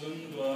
Doar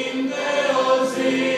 in the sea.